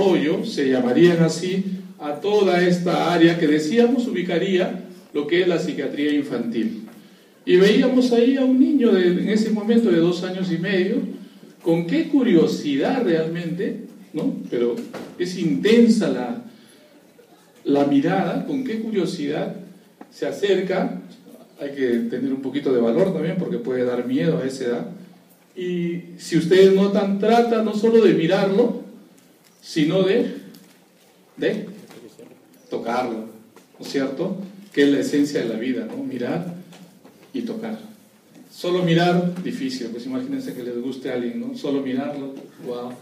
desarrollo, se llamarían así, a toda esta área que decíamos ubicaría lo que es la psiquiatría infantil. Y veíamos ahí a un niño de, en ese momento de dos años y medio, con qué curiosidad realmente, ¿no? Pero es intensa la, la mirada, con qué curiosidad se acerca, hay que tener un poquito de valor también porque puede dar miedo a esa edad. Y si ustedes notan, trata no solo de mirarlo, sino de, de tocarlo, ¿no es cierto? Que es la esencia de la vida, ¿no? Mirar y tocar. Solo mirar, difícil, pues imagínense que les guste a alguien, ¿no? Solo mirarlo, wow.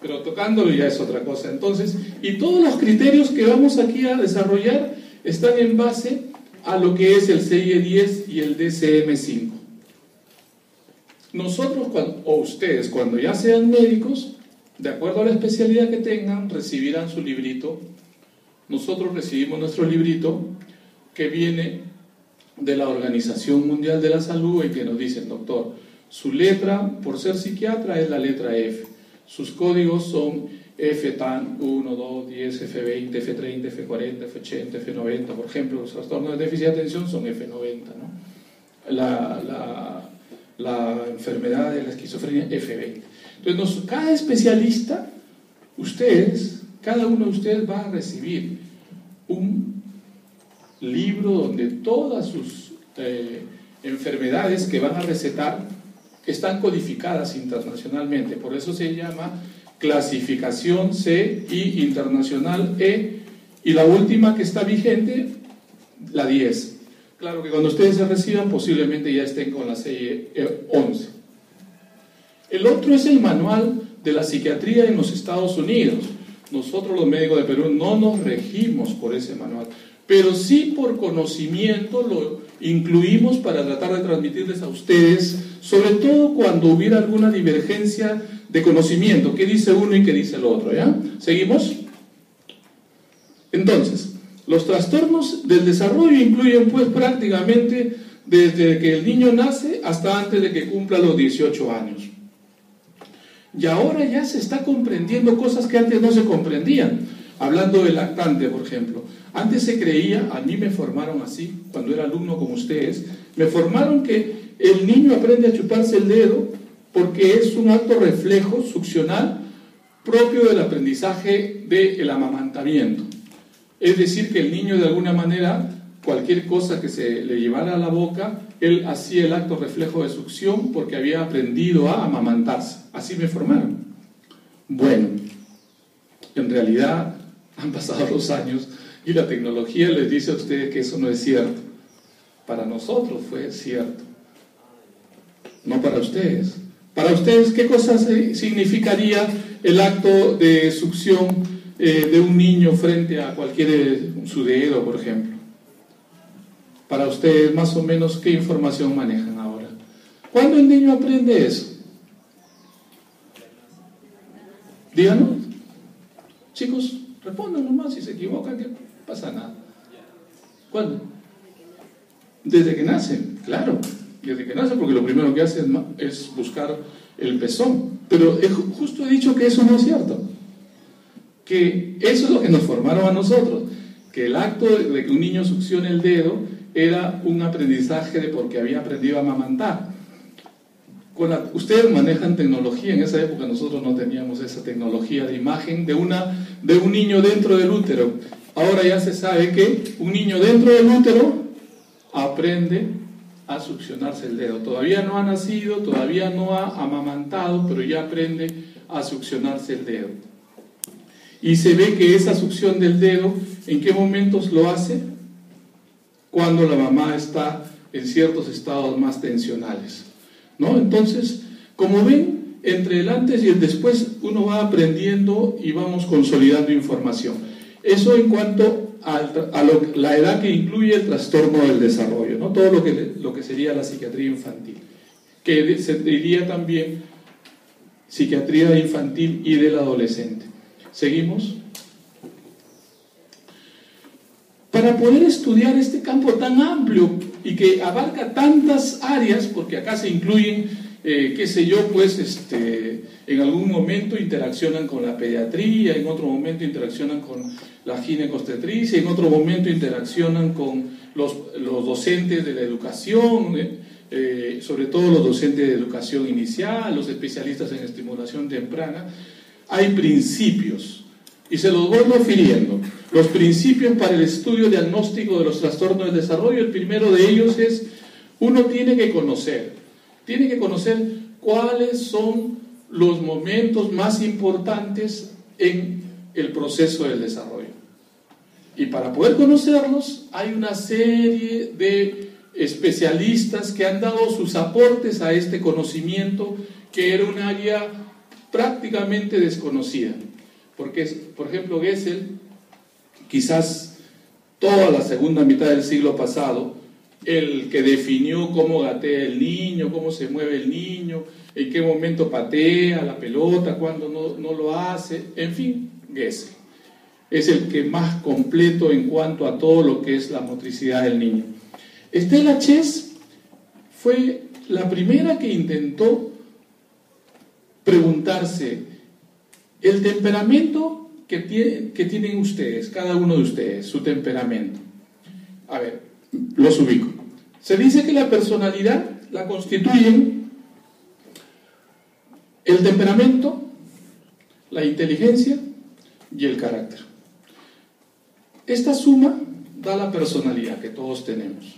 Pero tocándolo ya es otra cosa. Entonces, y todos los criterios que vamos aquí a desarrollar están en base a lo que es el CIE 10 y el DCM5. Nosotros, o ustedes, cuando ya sean médicos, de acuerdo a la especialidad que tengan, recibirán su librito. Nosotros recibimos nuestro librito que viene de la Organización Mundial de la Salud y que nos dice, doctor, su letra, por ser psiquiatra, es la letra F. Sus códigos son F-TAN 1, 2, 10, F20, F30, F40, F80, F90, por ejemplo, los trastornos de déficit de atención son F90, ¿no? la, la, enfermedad de la esquizofrenia F20. Entonces, cada especialista, ustedes, cada uno de ustedes va a recibir un libro donde todas sus eh, enfermedades que van a recetar están codificadas internacionalmente, por eso se llama clasificación C y internacional E, y la última que está vigente, la 10. Claro que cuando ustedes se reciban posiblemente ya estén con la C 11. El otro es el manual de la psiquiatría en los Estados Unidos. Nosotros los médicos de Perú no nos regimos por ese manual pero sí por conocimiento lo incluimos para tratar de transmitirles a ustedes, sobre todo cuando hubiera alguna divergencia de conocimiento, qué dice uno y qué dice el otro, ¿ya? ¿Seguimos? Entonces, los trastornos del desarrollo incluyen pues prácticamente desde que el niño nace hasta antes de que cumpla los 18 años. Y ahora ya se está comprendiendo cosas que antes no se comprendían. Hablando del lactante, por ejemplo. Antes se creía, a mí me formaron así, cuando era alumno como ustedes, me formaron que el niño aprende a chuparse el dedo porque es un alto reflejo succional propio del aprendizaje del amamantamiento. Es decir, que el niño de alguna manera, cualquier cosa que se le llevara a la boca, él hacía el acto reflejo de succión porque había aprendido a amamantarse. Así me formaron. Bueno, en realidad han pasado los años y la tecnología les dice a ustedes que eso no es cierto. Para nosotros fue cierto, no para ustedes. Para ustedes, ¿qué cosa significaría el acto de succión eh, de un niño frente a cualquier su dedo, por ejemplo? Para ustedes, más o menos, ¿qué información manejan ahora? ¿Cuándo el niño aprende eso? Díganos. Chicos, respondan nomás si se equivocan, ¿qué pasa nada. ¿Cuándo? Desde que nace, claro. Desde que nace, porque lo primero que hace es, buscar el pezón. Pero justo he dicho que eso no es cierto. Que eso es lo que nos formaron a nosotros. Que el acto de que un niño succione el dedo era un aprendizaje de porque había aprendido a amamantar. ustedes manejan tecnología, en esa época nosotros no teníamos esa tecnología de imagen de, una, de un niño dentro del útero. Ahora ya se sabe que un niño dentro del útero aprende a succionarse el dedo. Todavía no ha nacido, todavía no ha amamantado, pero ya aprende a succionarse el dedo. Y se ve que esa succión del dedo, ¿en qué momentos lo hace? Cuando la mamá está en ciertos estados más tensionales. ¿no? Entonces, como ven, entre el antes y el después uno va aprendiendo y vamos consolidando información. Eso en cuanto a, la edad que incluye el trastorno del desarrollo, ¿no? todo lo que, lo que sería la psiquiatría infantil, que se diría también psiquiatría infantil y del adolescente. ¿Seguimos? Para poder estudiar este campo tan amplio y que abarca tantas áreas, porque acá se incluyen eh, qué sé yo, pues este, en algún momento interaccionan con la pediatría, en otro momento interaccionan con la ginecostetricia, en otro momento interaccionan con los, los docentes de la educación, eh, eh, sobre todo los docentes de educación inicial, los especialistas en estimulación temprana. Hay principios, y se los voy refiriendo. Los principios para el estudio diagnóstico de los trastornos del desarrollo, el primero de ellos es, uno tiene que conocer tiene que conocer cuáles son los momentos más importantes en el proceso del desarrollo. Y para poder conocerlos hay una serie de especialistas que han dado sus aportes a este conocimiento que era un área prácticamente desconocida. Porque, por ejemplo, Gessel, quizás toda la segunda mitad del siglo pasado, el que definió cómo gatea el niño, cómo se mueve el niño, en qué momento patea la pelota, cuándo no, lo hace, en fin, Gessel. Es el que más completo en cuanto a todo lo que es la motricidad del niño. Estela Chess fue la primera que intentó preguntarse el temperamento que, que tienen ustedes, cada uno de ustedes, su temperamento. A ver, los ubico. Se dice que la personalidad la constituyen el temperamento, la inteligencia y el carácter. Esta suma da la personalidad que todos tenemos.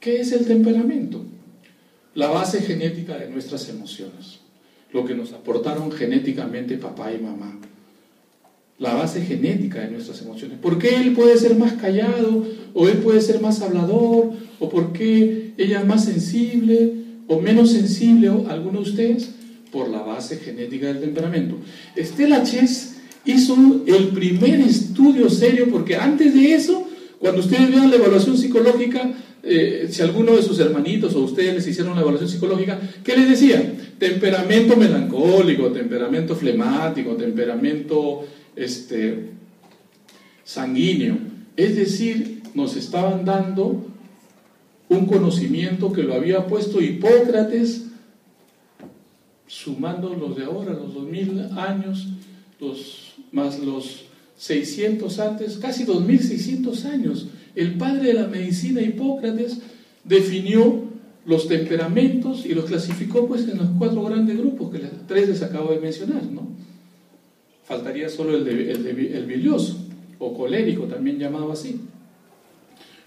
¿Qué es el temperamento? La base genética de nuestras emociones, lo que nos aportaron genéticamente papá y mamá la base genética de nuestras emociones. ¿Por qué él puede ser más callado o él puede ser más hablador o por qué ella es más sensible o menos sensible o alguno de ustedes? Por la base genética del temperamento. Estela Chess hizo el primer estudio serio porque antes de eso, cuando ustedes vean la evaluación psicológica, eh, si alguno de sus hermanitos o ustedes les hicieron la evaluación psicológica, ¿qué les decían? Temperamento melancólico, temperamento flemático, temperamento este, sanguíneo. Es decir, nos estaban dando un conocimiento que lo había puesto Hipócrates, sumando los de ahora, los 2000 años, los, más los 600 antes, casi 2600 años. El padre de la medicina, Hipócrates, definió los temperamentos y los clasificó pues en los cuatro grandes grupos que tres les acabo de mencionar, ¿no? Faltaría solo el, de, el, bilioso o colérico, también llamado así.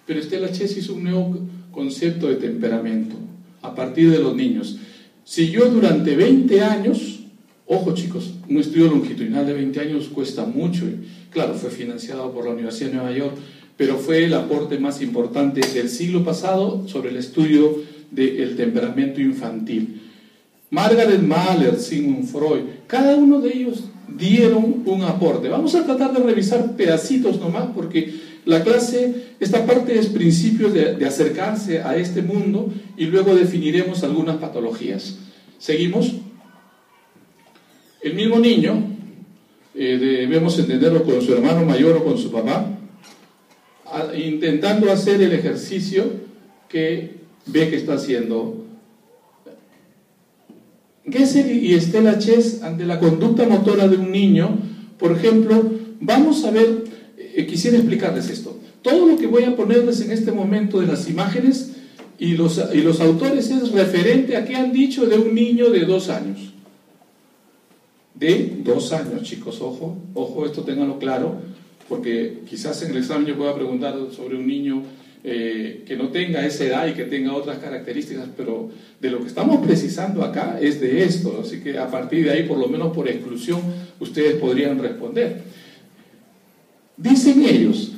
Pero Estela Chess hizo un nuevo concepto de temperamento a partir de los niños. Si yo durante 20 años, ojo chicos, un estudio longitudinal de 20 años cuesta mucho, claro, fue financiado por la Universidad de Nueva York, pero fue el aporte más importante del siglo pasado sobre el estudio del temperamento infantil. Margaret Mahler, Sigmund Freud, cada uno de ellos dieron un aporte. Vamos a tratar de revisar pedacitos nomás porque la clase, esta parte es principios de, acercarse a este mundo y luego definiremos algunas patologías. ¿Seguimos? El mismo niño, eh, debemos entenderlo con su hermano mayor o con su papá, intentando hacer el ejercicio que ve que está haciendo Gesser y Estela Chess ante la conducta motora de un niño, por ejemplo, vamos a ver, eh, quisiera explicarles esto. Todo lo que voy a ponerles en este momento de las imágenes y los, y los autores es referente a qué han dicho de un niño de dos años. De dos años, chicos, ojo, ojo, esto ténganlo claro, porque quizás en el examen yo pueda preguntar sobre un niño eh, que no tenga esa edad y que tenga otras características, pero de lo que estamos precisando acá es de esto, así que a partir de ahí, por lo menos por exclusión, ustedes podrían responder. Dicen ellos,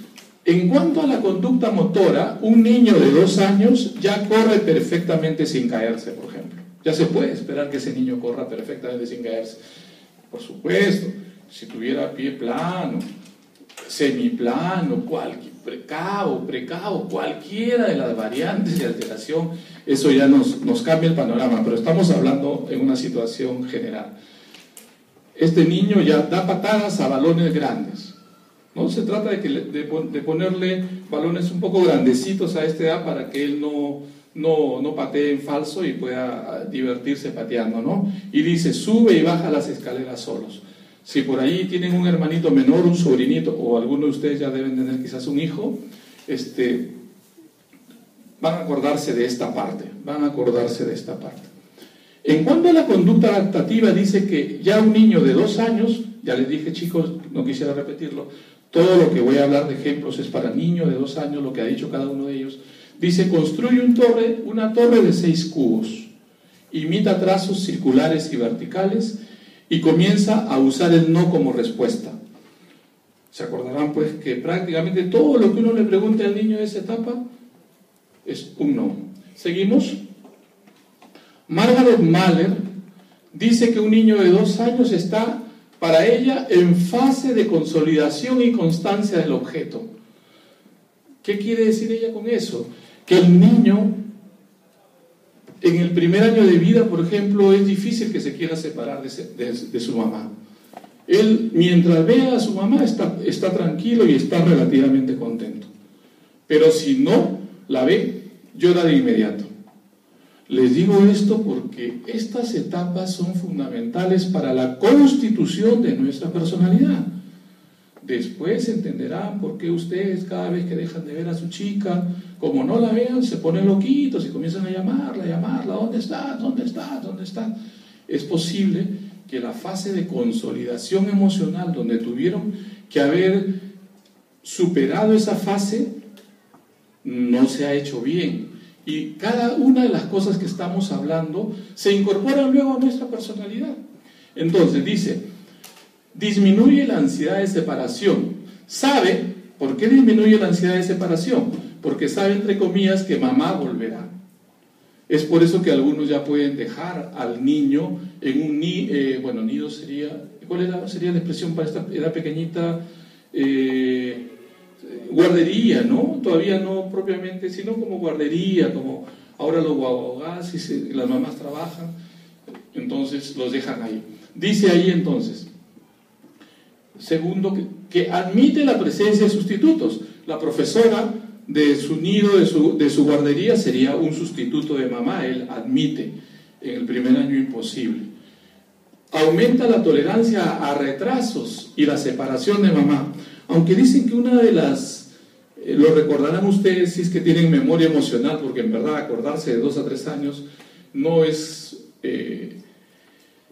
en cuanto a la conducta motora, un niño de dos años ya corre perfectamente sin caerse, por ejemplo. Ya se puede esperar que ese niño corra perfectamente sin caerse. Por supuesto, si tuviera pie plano, semiplano, cualquier precao, precao, cualquiera de las variantes de alteración, eso ya nos, nos cambia el panorama, pero estamos hablando en una situación general. Este niño ya da patadas a balones grandes. No se trata de, que, de, ponerle balones un poco grandecitos a esta edad para que él no no, no patee en falso y pueda divertirse pateando, ¿no? Y dice, sube y baja las escaleras solos. Si por ahí tienen un hermanito menor, un sobrinito, o alguno de ustedes ya deben tener quizás un hijo, este, van a acordarse de esta parte, van a acordarse de esta parte. En cuanto a la conducta adaptativa, dice que ya un niño de dos años, ya les dije chicos, no quisiera repetirlo, todo lo que voy a hablar de ejemplos es para niños de dos años, lo que ha dicho cada uno de ellos, Dice, construye un torre, una torre de seis cubos, imita trazos circulares y verticales y comienza a usar el no como respuesta. Se acordarán pues que prácticamente todo lo que uno le pregunte al niño de esa etapa es un no. Seguimos. Margaret Mahler dice que un niño de dos años está para ella en fase de consolidación y constancia del objeto. ¿Qué quiere decir ella con eso? que el niño en el primer año de vida, por ejemplo, es difícil que se quiera separar de, su mamá. Él, mientras vea a su mamá, está, está tranquilo y está relativamente contento. Pero si no la ve, llora de inmediato. Les digo esto porque estas etapas son fundamentales para la constitución de nuestra personalidad. Después entenderán por qué ustedes cada vez que dejan de ver a su chica, como no la vean, se ponen loquitos y comienzan a llamarla, a llamarla, ¿dónde estás? ¿Dónde estás? ¿Dónde estás? Es posible que la fase de consolidación emocional donde tuvieron que haber superado esa fase no se ha hecho bien. Y cada una de las cosas que estamos hablando se incorporan luego a nuestra personalidad. Entonces dice, disminuye la ansiedad de separación. ¿Sabe por qué disminuye la ansiedad de separación? Porque sabe, entre comillas, que mamá volverá. Es por eso que algunos ya pueden dejar al niño en un nido, eh, bueno, nido sería, ¿cuál sería la expresión para esta edad pequeñita? Eh, guardería, ¿no? Todavía no propiamente, sino como guardería, como ahora los guaguagás y las mamás trabajan, entonces los dejan ahí. Dice ahí entonces, Segundo, que, admite la presencia de sustitutos. La profesora de su nido, de su, de su guardería, sería un sustituto de mamá. Él admite en el primer año imposible. Aumenta la tolerancia a retrasos y la separación de mamá. Aunque dicen que una de las, eh, lo recordarán ustedes si es que tienen memoria emocional, porque en verdad acordarse de dos a tres años no es, eh,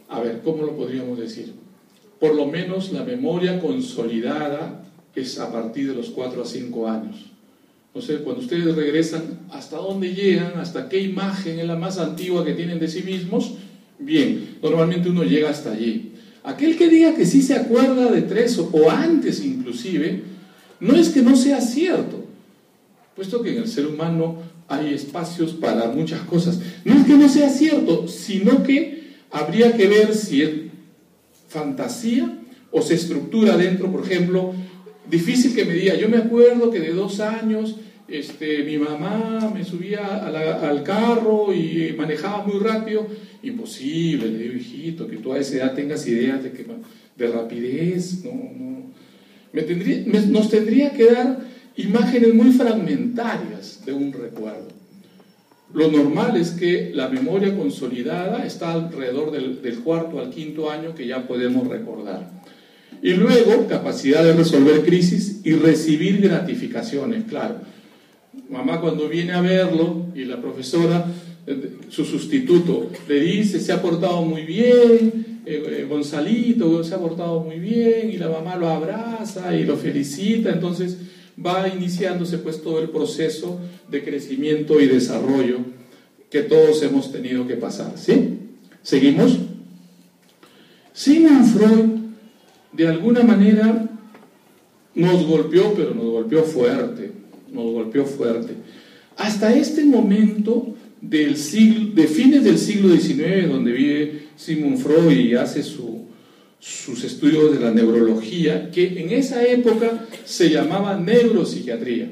a ver, ¿cómo lo podríamos decir? por lo menos la memoria consolidada es a partir de los 4 a 5 años. O sea, cuando ustedes regresan, ¿hasta dónde llegan? ¿Hasta qué imagen es la más antigua que tienen de sí mismos? Bien, normalmente uno llega hasta allí. Aquel que diga que sí se acuerda de tres o antes inclusive, no es que no sea cierto, puesto que en el ser humano hay espacios para muchas cosas. No es que no sea cierto, sino que habría que ver si fantasía o se estructura dentro, por ejemplo, difícil que me diga, yo me acuerdo que de dos años este, mi mamá me subía al carro y manejaba muy rápido, imposible, le digo, hijito, que tú a esa edad tengas ideas de, que, de rapidez, no, no. Me tendría, nos tendría que dar imágenes muy fragmentarias de un recuerdo. Lo normal es que la memoria consolidada está alrededor del, cuarto al quinto año que ya podemos recordar. Y luego, capacidad de resolver crisis y recibir gratificaciones, claro. Mamá cuando viene a verlo y la profesora, eh, su sustituto, le dice, se ha portado muy bien, eh, eh, Gonzalito se ha portado muy bien, y la mamá lo abraza y lo felicita, entonces va iniciándose pues todo el proceso de crecimiento y desarrollo que todos hemos tenido que pasar. ¿Sí? ¿Seguimos? Sigmund Freud, de alguna manera, nos golpeó, pero nos golpeó fuerte, nos golpeó fuerte. Hasta este momento del siglo, de fines del siglo XIX, donde vive Sigmund Freud y hace su, sus estudios de la neurología, que en esa época se llamaba neuropsiquiatría.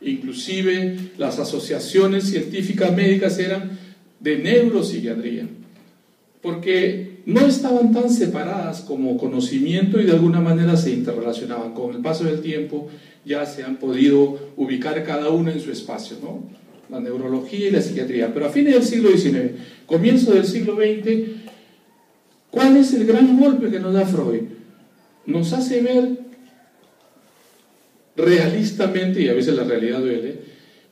Inclusive las asociaciones científicas médicas eran de neuropsiquiatría, porque no estaban tan separadas como conocimiento y de alguna manera se interrelacionaban. Con el paso del tiempo ya se han podido ubicar cada una en su espacio, ¿no? la neurología y la psiquiatría. Pero a fines del siglo XIX, comienzo del siglo XX, ¿cuál es el gran golpe que nos da Freud? Nos hace ver realistamente, y a veces la realidad duele,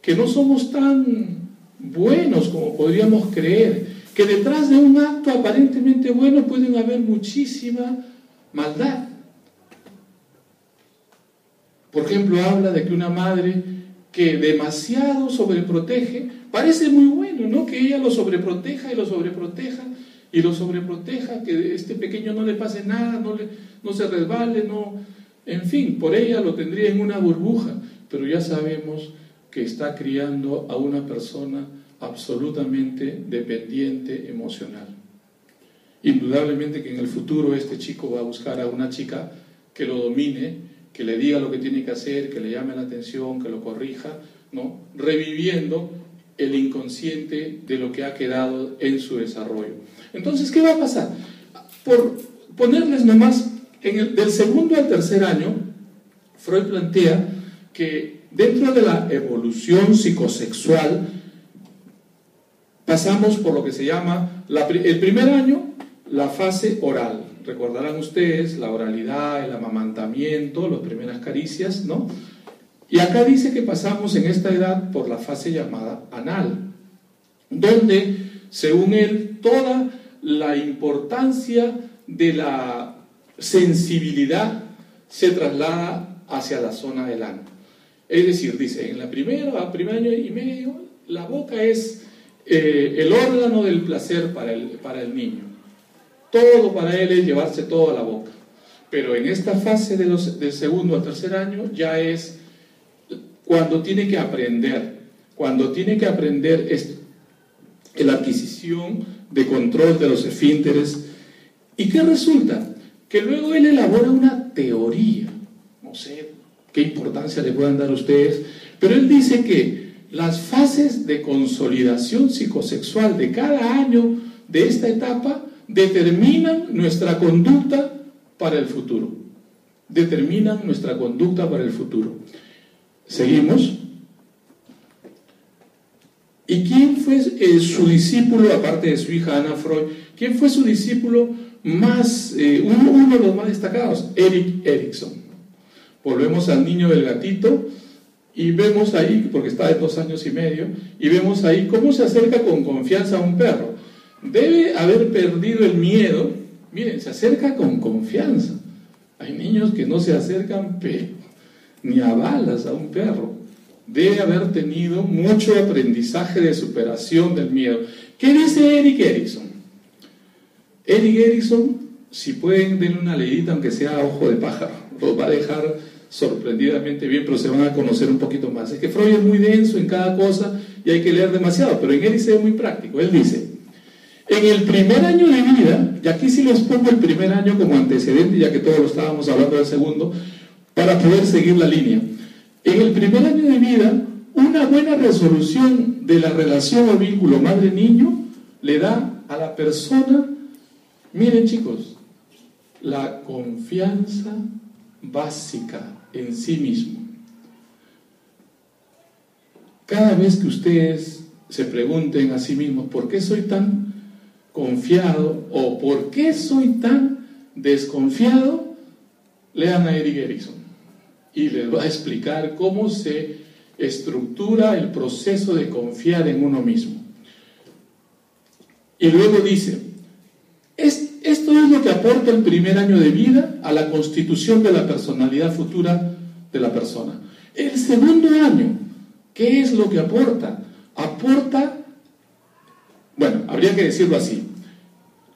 que no somos tan buenos como podríamos creer, que detrás de un acto aparentemente bueno pueden haber muchísima maldad. Por ejemplo, habla de que una madre que demasiado sobreprotege, parece muy bueno, ¿no? Que ella lo sobreproteja y lo sobreproteja y lo sobreproteja, que este pequeño no le pase nada, no, le, no se resbale, no... En fin, por ella lo tendría en una burbuja, pero ya sabemos que está criando a una persona absolutamente dependiente emocional. Indudablemente que en el futuro este chico va a buscar a una chica que lo domine, que le diga lo que tiene que hacer, que le llame la atención, que lo corrija, ¿no? Reviviendo el inconsciente de lo que ha quedado en su desarrollo. Entonces, ¿qué va a pasar? Por ponerles nomás, en el, del segundo al tercer año, Freud plantea que dentro de la evolución psicosexual pasamos por lo que se llama el primer año, la fase oral. Recordarán ustedes la oralidad, el amamantamiento, las primeras caricias, ¿no? Y acá dice que pasamos en esta edad por la fase llamada anal, donde, según él, toda la importancia de la sensibilidad se traslada hacia la zona del ano. Es decir, dice, en la primer año y medio, la boca es eh, el órgano del placer para el, para el niño. Todo para él es llevarse todo a la boca. Pero en esta fase de los, del segundo al tercer año ya es cuando tiene que aprender, cuando tiene que aprender es la adquisición de control de los esfínteres. ¿Y qué resulta? Que luego él elabora una teoría. No sé qué importancia le puedan dar ustedes, pero él dice que las fases de consolidación psicosexual de cada año de esta etapa determinan nuestra conducta para el futuro. Determinan nuestra conducta para el futuro. Seguimos. ¿Y quién fue eh, su discípulo, aparte de su hija Ana Freud, quién fue su discípulo más, eh, uno, de los más destacados? Eric Erickson. Volvemos al niño del gatito y vemos ahí, porque está de dos años y medio, y vemos ahí cómo se acerca con confianza a un perro. Debe haber perdido el miedo. Miren, se acerca con confianza. Hay niños que no se acercan ni a balas a un perro. Debe haber tenido mucho aprendizaje de superación del miedo. ¿Qué dice Eric Erickson? Eric Erickson, si pueden, denle una leidita, aunque sea ojo de pájaro. Lo va a dejar sorprendidamente bien, pero se van a conocer un poquito más. Es que Freud es muy denso en cada cosa y hay que leer demasiado, pero en él se muy práctico. Él dice, en el primer año de vida, y aquí sí les pongo el primer año como antecedente, ya que todos lo estábamos hablando del segundo, para poder seguir la línea. En el primer año de vida, una buena resolución de la relación o vínculo madre-niño le da a la persona, miren chicos, la confianza básica en sí mismo. Cada vez que ustedes se pregunten a sí mismos, ¿por qué soy tan confiado o por qué soy tan desconfiado? Lean a Eric Erickson y les va a explicar cómo se estructura el proceso de confiar en uno mismo. Y luego dice, es lo que aporta el primer año de vida a la constitución de la personalidad futura de la persona. El segundo año, ¿qué es lo que aporta? Aporta, bueno, habría que decirlo así,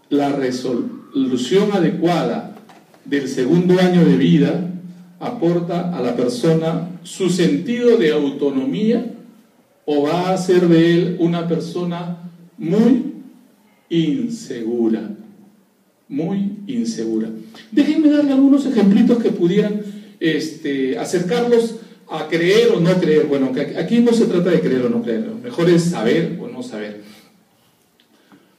la resolución adecuada del segundo año de vida aporta a la persona su sentido de autonomía o va a hacer de él una persona muy insegura muy insegura. Déjenme darle algunos ejemplitos que pudieran este, acercarlos a creer o no creer. Bueno, aquí no se trata de creer o no creer, mejor es saber o no saber.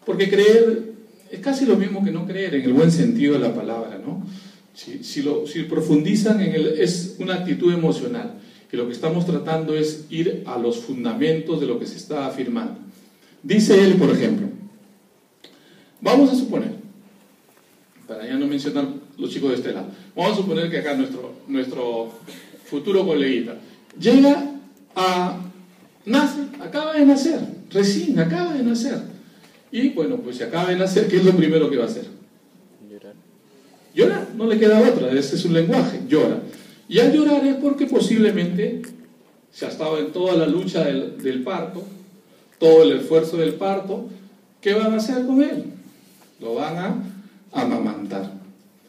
Porque creer es casi lo mismo que no creer en el buen sentido de la palabra, ¿no? Si, lo, si profundizan en el, es una actitud emocional. Y lo que estamos tratando es ir a los fundamentos de lo que se está afirmando. Dice él, por ejemplo, vamos a suponer, para ya no mencionar los chicos de este lado, vamos a suponer que acá nuestro, nuestro futuro coleguita llega a, nace, acaba de nacer, recién acaba de nacer. Y bueno, pues si acaba de nacer, ¿qué es lo primero que va a hacer? Llorar. Llora, no le queda otra, ese es un lenguaje, llora. Y al llorar es porque posiblemente se ha estado en toda la lucha del, del parto, todo el esfuerzo del parto, ¿qué van a hacer con él? Lo van a amamantar.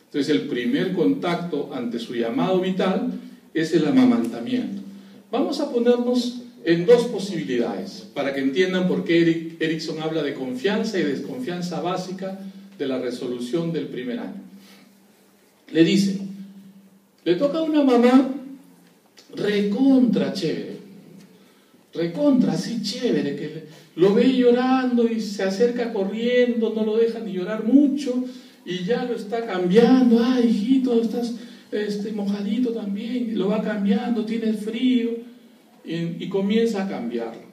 Entonces el primer contacto ante su llamado vital es el amamantamiento. Vamos a ponernos en dos posibilidades para que entiendan por qué Eric, Erickson habla de confianza y desconfianza básica de la resolución del primer año. Le dice, le toca a una mamá recontra chévere, recontra así chévere, que lo ve llorando y se acerca corriendo, no lo deja ni llorar mucho y ya lo está cambiando, ah hijito, estás este, mojadito también, lo va cambiando, tiene frío, y, y comienza a cambiarlo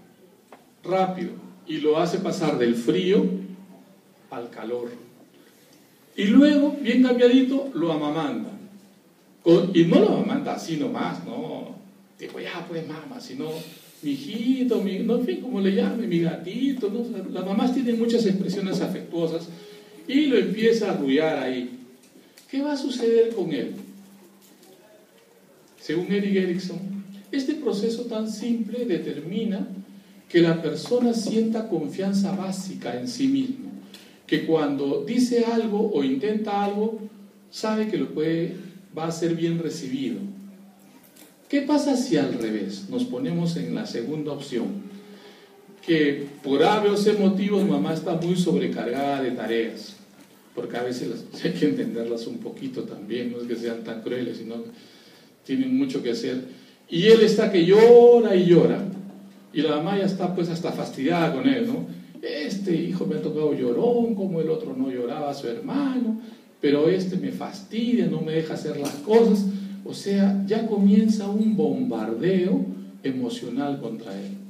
rápido, y lo hace pasar del frío al calor. Y luego, bien cambiadito, lo amamanta. y no lo amamanta así nomás, no, tipo, ya pues mamá, sino mi hijito, mi, no sé cómo le llame, mi gatito, ¿no? las mamás tienen muchas expresiones afectuosas y lo empieza a arrullar ahí. ¿Qué va a suceder con él? Según Eric Erickson, este proceso tan simple determina que la persona sienta confianza básica en sí mismo, que cuando dice algo o intenta algo, sabe que lo puede, va a ser bien recibido. ¿Qué pasa si al revés nos ponemos en la segunda opción? Que por varios motivos mamá está muy sobrecargada de tareas, porque a veces hay que entenderlas un poquito también, no es que sean tan crueles, sino tienen mucho que hacer. Y él está que llora y llora. Y la mamá ya está pues hasta fastidiada con él, ¿no? Este hijo me ha tocado llorón, como el otro no lloraba a su hermano, pero este me fastidia, no me deja hacer las cosas. O sea, ya comienza un bombardeo emocional contra él.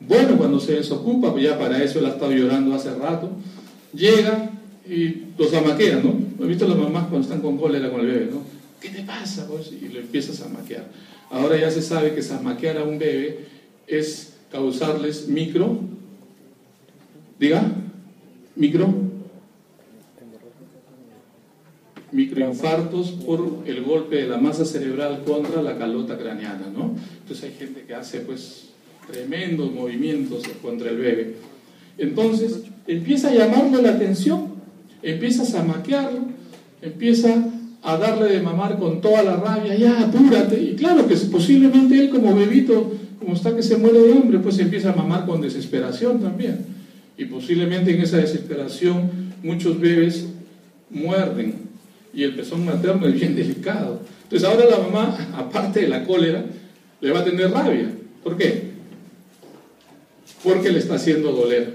Bueno, cuando se desocupa, pues ya para eso él ha estado llorando hace rato, llega y los amaquea, ¿no? ¿He visto las mamás cuando están con cólera con el bebé, ¿no? ¿qué te pasa? Y lo empiezas a maquear. Ahora ya se sabe que maquear a un bebé es causarles micro, diga, micro, microinfartos por el golpe de la masa cerebral contra la calota craneana, ¿no? Entonces hay gente que hace pues tremendos movimientos contra el bebé. Entonces empieza a llamarle la atención, empiezas a maquearlo, empieza a darle de mamar con toda la rabia, ya, apúrate. Y claro que posiblemente él como bebito, como está que se muere de hambre, pues empieza a mamar con desesperación también. Y posiblemente en esa desesperación muchos bebés muerden y el pezón materno es bien delicado. Entonces ahora la mamá, aparte de la cólera, le va a tener rabia. ¿Por qué? Porque le está haciendo doler.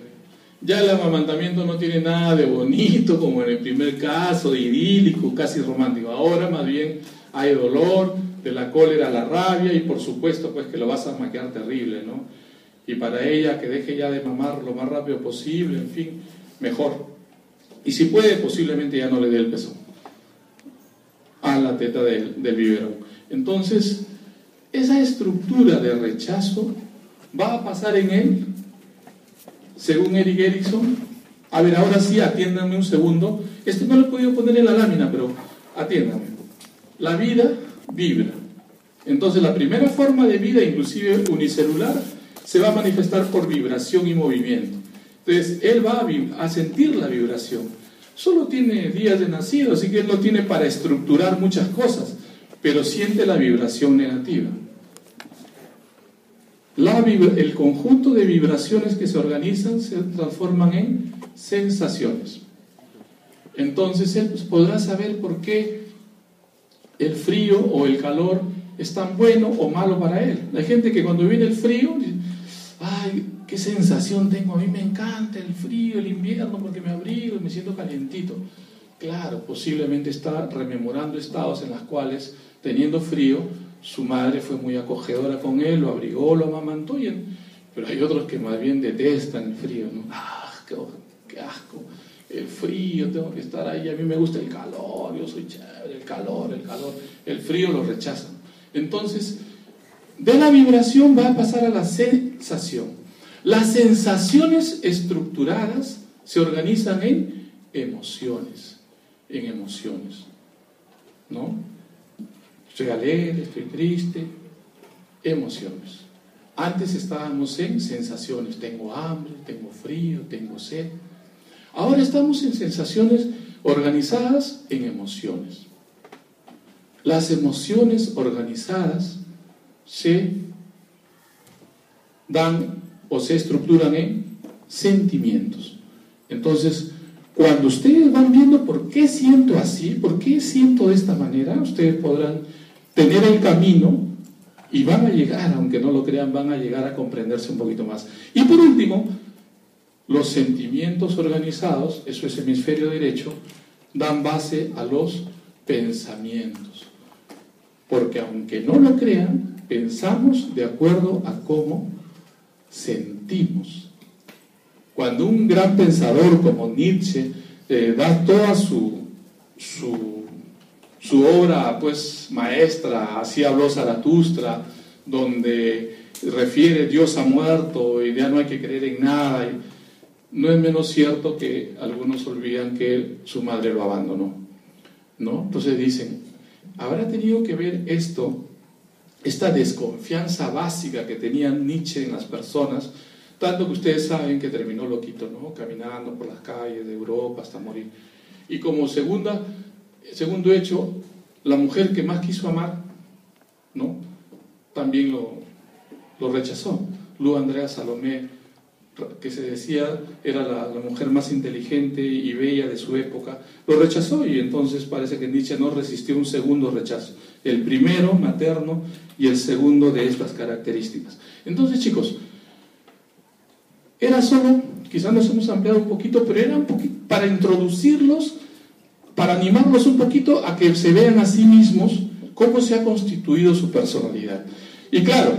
Ya el amamantamiento no tiene nada de bonito como en el primer caso, de idílico, casi romántico. Ahora más bien hay dolor, de la cólera a la rabia y por supuesto pues que lo vas a maquillar terrible, ¿no? Y para ella que deje ya de mamar lo más rápido posible, en fin, mejor. Y si puede, posiblemente ya no le dé el peso a la teta del, del. Entonces, esa estructura de rechazo va a pasar en él según Eric Erickson, a ver, ahora sí, atiéndanme un segundo. Esto no lo he podido poner en la lámina, pero atiéndanme. La vida vibra. Entonces, la primera forma de vida, inclusive unicelular, se va a manifestar por vibración y movimiento. Entonces, él va a, a sentir la vibración. Solo tiene días de nacido, así que él no tiene para estructurar muchas cosas, pero siente la vibración negativa el conjunto de vibraciones que se organizan se transforman en sensaciones. Entonces él pues, podrá saber por qué el frío o el calor es tan bueno o malo para él. Hay gente que cuando viene el frío, ay, qué sensación tengo, a mí me encanta el frío, el invierno porque me abrigo y me siento calientito. Claro, posiblemente está rememorando estados en los cuales, teniendo frío, su madre fue muy acogedora con él, lo abrigó, lo amamantó, pero hay otros que más bien detestan el frío, ¿no? ¡Ah, qué, asco! El frío, tengo que estar ahí, a mí me gusta el calor, yo soy chévere, el calor, el calor, el frío lo rechazan. Entonces, de la vibración va a pasar a la sensación. Las sensaciones estructuradas se organizan en emociones, en emociones, ¿no? Estoy alegre, estoy triste, emociones. Antes estábamos en sensaciones, tengo hambre, tengo frío, tengo sed. Ahora estamos en sensaciones organizadas en emociones. Las emociones organizadas se dan o se estructuran en sentimientos. Entonces, cuando ustedes van viendo por qué siento así, por qué siento de esta manera, ustedes podrán tener el camino y van a llegar, aunque no lo crean, van a llegar a comprenderse un poquito más. Y por último, los sentimientos organizados, eso es hemisferio derecho, dan base a los pensamientos. Porque aunque no lo crean, pensamos de acuerdo a cómo sentimos. Cuando un gran pensador como Nietzsche eh, da toda su, su, su, obra pues maestra, así habló Zaratustra, donde refiere Dios ha muerto y ya no hay que creer en nada, no es menos cierto que algunos olvidan que su madre lo abandonó. ¿no? Entonces dicen, ¿habrá tenido que ver esto, esta desconfianza básica que tenía Nietzsche en las personas, tanto que ustedes saben que terminó loquito, ¿no? Caminando por las calles de Europa hasta morir. Y como segunda, segundo hecho, la mujer que más quiso amar, ¿no? También lo, lo rechazó. Lu Andrea Salomé, que se decía era la, la, mujer más inteligente y bella de su época, lo rechazó y entonces parece que Nietzsche no resistió un segundo rechazo. El primero, materno, y el segundo de estas características. Entonces, chicos, era solo, quizás nos hemos ampliado un poquito, pero era un poquito para introducirlos, para animarlos un poquito a que se vean a sí mismos cómo se ha constituido su personalidad. Y claro,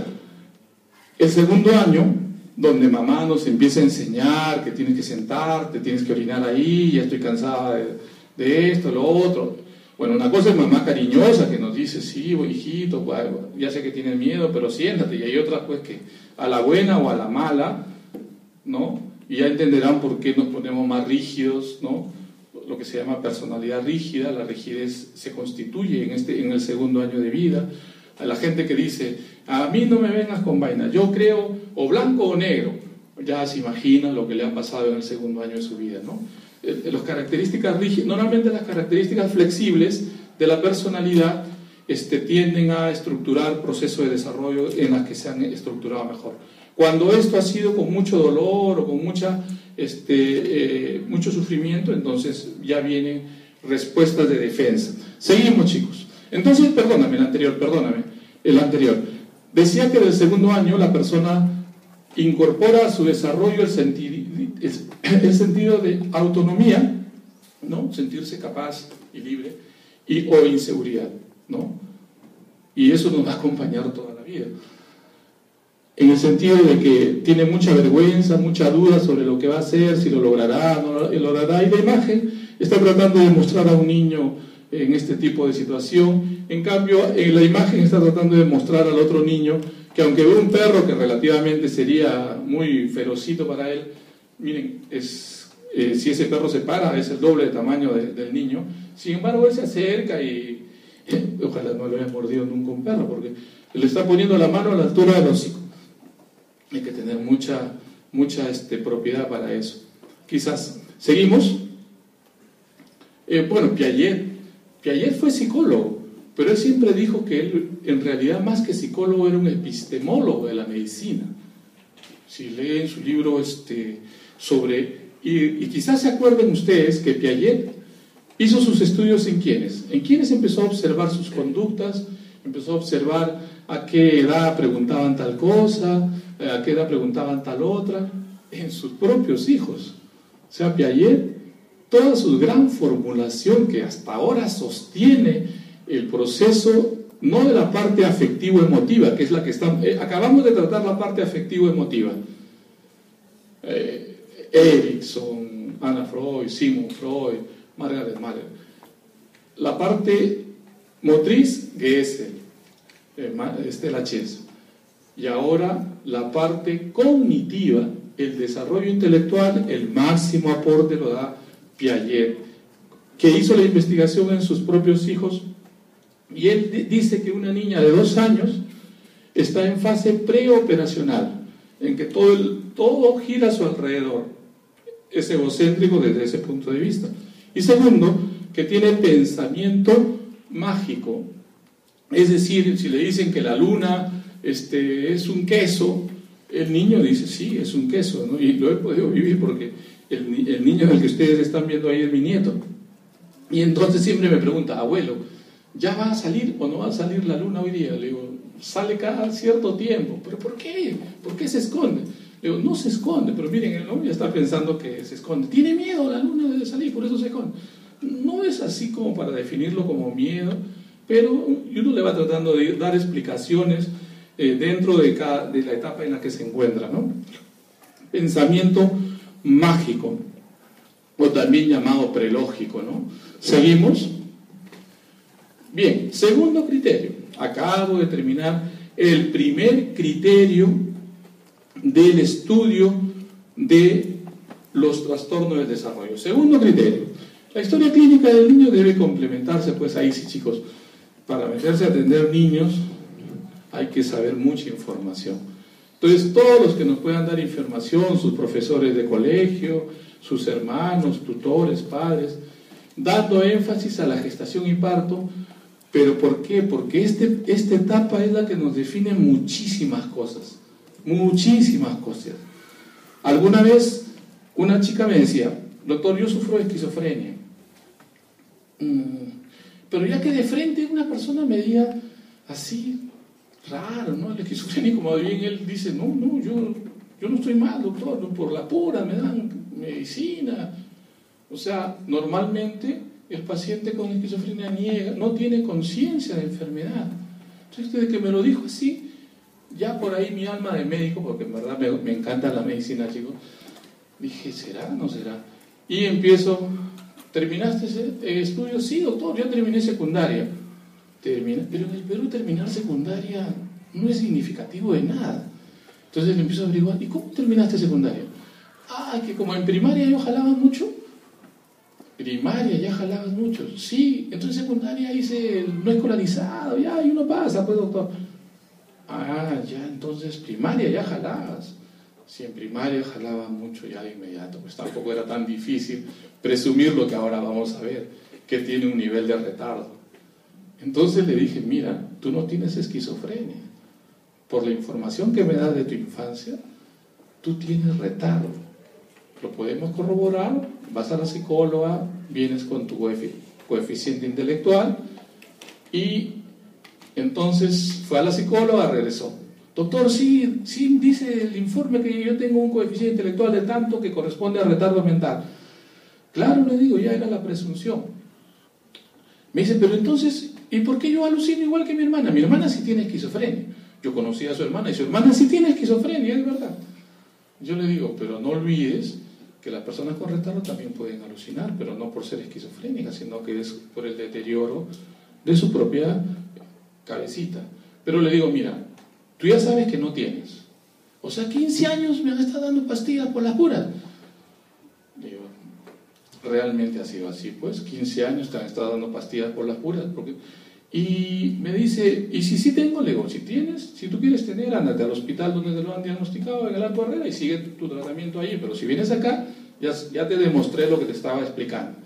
el segundo año, donde mamá nos empieza a enseñar que tienes que sentarte, tienes que orinar ahí, ya estoy cansada de, de esto, lo otro. Bueno, una cosa es mamá cariñosa que nos dice, sí, hijito, ya sé que tienes miedo, pero siéntate. Y hay otra pues que a la buena o a la mala ¿no? Y ya entenderán por qué nos ponemos más rígidos, ¿no? Lo que se llama personalidad rígida, la rigidez se constituye en, este, en el segundo año de vida. A la gente que dice, a mí no me vengas con vaina, yo creo o blanco o negro, ya se imaginan lo que le ha pasado en el segundo año de su vida, ¿no? Eh, las características rígidas, normalmente las características flexibles de la personalidad este, tienden a estructurar procesos de desarrollo en las que se han estructurado mejor. Cuando esto ha sido con mucho dolor o con mucha, este, eh, mucho sufrimiento, entonces ya vienen respuestas de defensa. Seguimos, chicos. Entonces, perdóname, el anterior, perdóname, el anterior. Decía que del segundo año la persona incorpora a su desarrollo el, sentido de autonomía, ¿no? sentirse capaz y libre, y, o inseguridad. ¿no? Y eso nos va a acompañar toda la vida en el sentido de que tiene mucha vergüenza, mucha duda sobre lo que va a hacer, si lo logrará, no lo logrará. Y la imagen está tratando de mostrar a un niño en este tipo de situación. En cambio, en la imagen está tratando de mostrar al otro niño que aunque ve un perro que relativamente sería muy ferocito para él, miren, es, eh, si ese perro se para, es el doble de tamaño del niño. Sin embargo, él se acerca y ojalá no le haya mordido nunca un perro, porque le está poniendo la mano a la altura del hocico. Hay que tener mucha, mucha este, propiedad para eso. Quizás. ¿Seguimos? Eh, bueno, Piaget. Piaget fue psicólogo, pero él siempre dijo que él, en realidad, más que psicólogo, era un epistemólogo de la medicina. Si leen su libro este, sobre... Y, y quizás se acuerden ustedes que Piaget hizo sus estudios en quiénes. En quiénes empezó a observar sus conductas, empezó a observar a qué edad preguntaban tal cosa, a qué edad preguntaban tal otra, en sus propios hijos. O sea, Piaget, toda su gran formulación que hasta ahora sostiene el proceso no de la parte afectivo-emotiva, que es la que estamos... Eh, acabamos de tratar la parte afectivo-emotiva. Eh, Erickson, Anna Freud, Simon Freud, Margaret Mahler. La parte motriz, Gesell, eh, Estela. Y ahora la parte cognitiva, el desarrollo intelectual, el máximo aporte lo da Piaget, que hizo la investigación en sus propios hijos y él dice que una niña de dos años está en fase preoperacional, en que todo, todo gira a su alrededor. Es egocéntrico desde ese punto de vista. Y segundo, que tiene pensamiento mágico. Es decir, si le dicen que la luna este, es un queso, el niño dice, sí, es un queso, ¿no? y lo he podido vivir porque el, el niño del que ustedes están viendo ahí es mi nieto. Y entonces siempre me pregunta, abuelo, ¿ya va a salir o no va a salir la luna hoy día? Le digo, sale cada cierto tiempo. ¿Pero por qué? ¿Por qué se esconde? Le digo, no se esconde, pero miren, el hombre ya está pensando que se esconde. Tiene miedo, la luna debe salir, por eso se esconde. No es así como para definirlo como miedo, pero uno le va tratando de dar explicaciones eh, dentro de, cada, de la etapa en la que se encuentra, ¿no? Pensamiento mágico, o también llamado prelógico, ¿no? Seguimos. Bien, segundo criterio. Acabo de terminar el primer criterio del estudio de los trastornos del desarrollo. Segundo criterio. La historia clínica del niño debe complementarse, pues ahí sí chicos, para meterse a atender niños hay que saber mucha información. Entonces, todos los que nos puedan dar información, sus profesores de colegio, sus hermanos, tutores, padres, dando énfasis a la gestación y parto, ¿Pero por qué? Porque este, esta etapa es la que nos define muchísimas cosas, muchísimas cosas. Alguna vez una chica me decía, doctor, yo sufro de esquizofrenia. Mm, pero ya que de frente una persona me diga así, raro, ¿no? El esquizofrénico, como bien él dice, no, no, yo, yo no estoy mal, doctor, por la pura me dan medicina. O sea, normalmente el paciente con esquizofrenia niega, no tiene conciencia de enfermedad. Entonces, desde que me lo dijo así, ya por ahí mi alma de médico, porque en verdad me, encanta la medicina, chicos, dije, ¿será? ¿No será? Y empiezo, ¿terminaste ese estudio? Sí, doctor, ya terminé secundaria. Pero en el Perú terminar secundaria no es significativo de nada. Entonces le empiezo a averiguar, ¿y cómo terminaste secundaria? Ah, que como en primaria yo jalaba mucho, primaria ya jalabas mucho. Sí, entonces secundaria hice no escolarizado, ya, y uno pasa, pues doctor. Ah, ya, entonces primaria ya jalabas. Si en primaria jalaba mucho ya de inmediato, pues tampoco era tan difícil presumir lo que ahora vamos a ver, que tiene un nivel de retardo. Entonces le dije, mira, tú no tienes esquizofrenia. Por la información que me das de tu infancia, tú tienes retardo. Lo podemos corroborar vas a la psicóloga, vienes con tu coeficiente intelectual y entonces fue a la psicóloga, regresó. Doctor, sí, sí, dice el informe que yo tengo un coeficiente intelectual de tanto que corresponde a retardo mental. Claro, le digo, ya era la presunción. Me dice, pero entonces, ¿y por qué yo alucino igual que mi hermana? Mi hermana sí tiene esquizofrenia. Yo conocí a su hermana y su hermana sí tiene esquizofrenia, es verdad. Yo le digo, pero no olvides que las personas con retardo también pueden alucinar, pero no por ser esquizofrénicas, sino que es por el deterioro de su propia cabecita. Pero le digo, mira, tú ya sabes que no tienes. O sea, 15 años me han estado dando pastillas por las puras. Digo, realmente ha sido así, pues 15 años te han estado dando pastillas por las puras. Porque... Y me dice, ¿y si sí tengo? Le digo, si tienes, si tú quieres tener, ándate al hospital donde te lo han diagnosticado en el Alto Herrera y sigue tu, tratamiento ahí. Pero si vienes acá, ya, ya te demostré lo que te estaba explicando.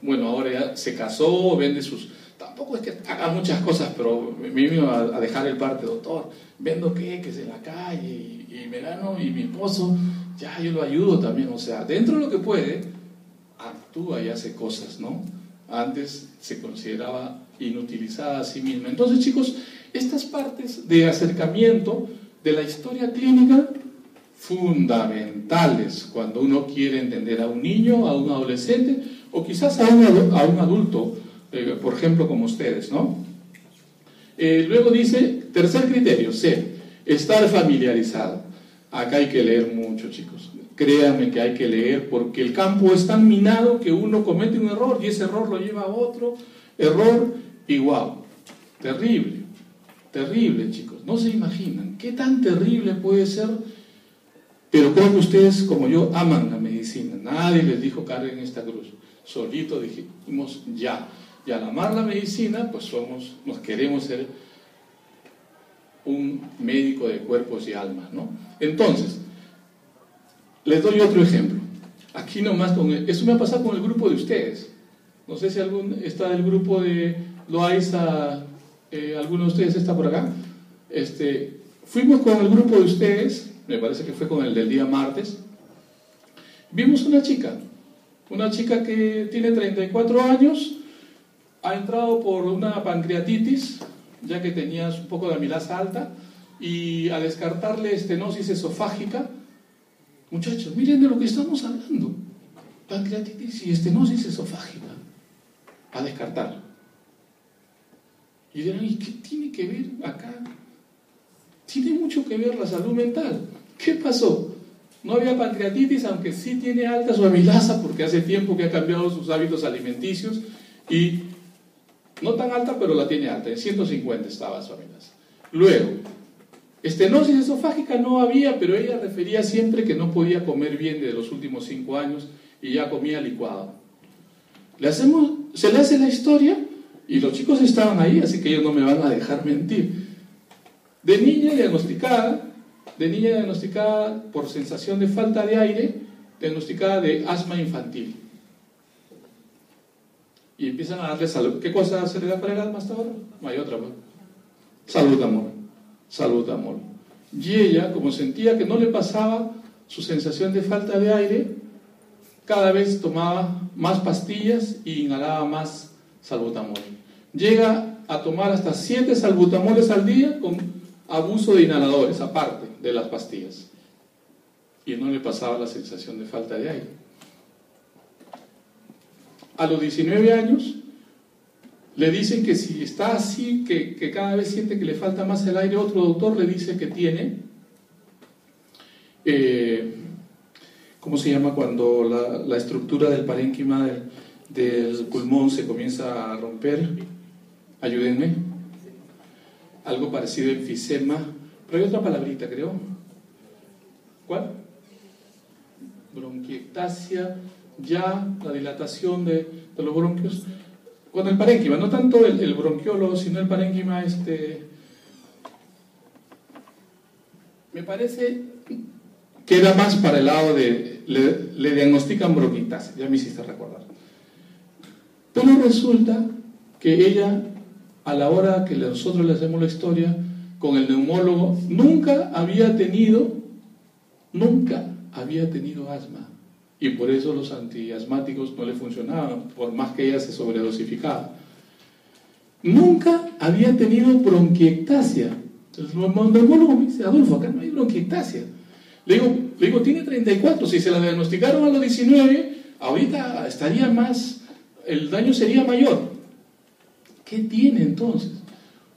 Bueno, ahora ya se casó, vende sus... Tampoco es que haga muchas cosas, pero me iba a, dejar el parte, doctor. Vendo queques en la calle y, y verano y mi esposo, ya yo lo ayudo también. O sea, dentro de lo que puede, actúa y hace cosas, ¿no? Antes se consideraba inutilizada a sí misma. Entonces, chicos, estas partes de acercamiento de la historia clínica fundamentales cuando uno quiere entender a un niño, a un adolescente o quizás a un, a un adulto, eh, por ejemplo, como ustedes, ¿no? Eh, luego dice, tercer criterio, C, estar familiarizado. Acá hay que leer mucho, chicos. Créanme que hay que leer porque el campo es tan minado que uno comete un error y ese error lo lleva a otro error y wow, terrible, terrible, chicos. No se imaginan qué tan terrible puede ser. Pero creo que ustedes, como yo, aman la medicina. Nadie les dijo carguen esta cruz. Solito dijimos ya. Y al amar la medicina, pues somos, nos queremos ser un médico de cuerpos y almas, ¿no? Entonces, les doy otro ejemplo. Aquí nomás con eso me ha pasado con el grupo de ustedes. No sé si algún está del grupo de Loaiza, eh, alguno de ustedes está por acá. Este, fuimos con el grupo de ustedes, me parece que fue con el del día martes. Vimos una chica, una chica que tiene 34 años, ha entrado por una pancreatitis, ya que tenía un poco de amilasa alta, y a descartarle estenosis esofágica, muchachos, miren de lo que estamos hablando, pancreatitis y estenosis esofágica, a descartarlo. Y dirán, ¿y qué tiene que ver acá? Tiene mucho que ver la salud mental. ¿Qué pasó? No había pancreatitis, aunque sí tiene alta su amilasa, porque hace tiempo que ha cambiado sus hábitos alimenticios y no tan alta, pero la tiene alta. En 150 estaba su amilasa. Luego, estenosis esofágica no había, pero ella refería siempre que no podía comer bien desde los últimos cinco años y ya comía licuado. Le hacemos, se le hace la historia y los chicos estaban ahí, así que ellos no me van a dejar mentir. De niña diagnosticada, de niña diagnosticada por sensación de falta de aire, diagnosticada de asma infantil y empiezan a darle salud. ¿Qué cosa se le da para el alma hasta ahora? No hay otra. Salud, amor. Salud, amor. Y ella, como sentía que no le pasaba su sensación de falta de aire, cada vez tomaba más pastillas y inhalaba más salbutamol. Llega a tomar hasta 7 salbutamoles al día con abuso de inhaladores, aparte de las pastillas. Y no le pasaba la sensación de falta de aire. A los 19 años le dicen que si está así, que, cada vez siente que le falta más el aire, otro doctor le dice que tiene, eh, ¿cómo se llama cuando la, estructura del parénquima del, pulmón se comienza a romper? Ayúdenme. Algo parecido a enfisema, pero hay otra palabrita, creo. ¿Cuál? Bronquiectasia ya la dilatación de, los bronquios con el parénquima, no tanto el, bronquiólogo, sino el parénquima, este, me parece que era más para el lado de, le, diagnostican bronquitas, ya me hiciste recordar. Pero resulta que ella, a la hora que nosotros le hacemos la historia, con el neumólogo, nunca había tenido, nunca había tenido asma y por eso los antiasmáticos no le funcionaban, por más que ella se sobredosificaba. Nunca había tenido bronquiectasia. El neumólogo me dice, Adolfo, acá no hay bronquiectasia. Le digo, le digo, tiene 34, si se la diagnosticaron a los 19, ahorita estaría más, el daño sería mayor. ¿Qué tiene entonces?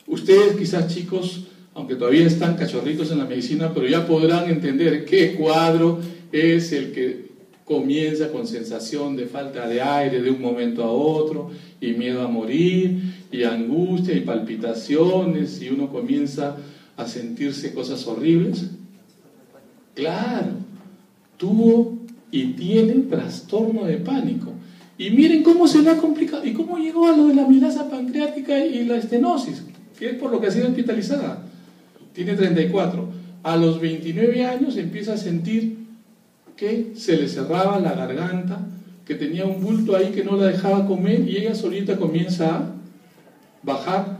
Ustedes quizás chicos, aunque todavía están cachorritos en la medicina, pero ya podrán entender qué cuadro es el que comienza con sensación de falta de aire de un momento a otro y miedo a morir y angustia y palpitaciones y uno comienza a sentirse cosas horribles. Claro, tuvo y tiene trastorno de pánico. Y miren cómo se le ha complicado y cómo llegó a lo de la milasa pancreática y la estenosis, que es por lo que ha sido hospitalizada. Tiene 34. A los 29 años empieza a sentir que se le cerraba la garganta, que tenía un bulto ahí que no la dejaba comer y ella solita comienza a bajar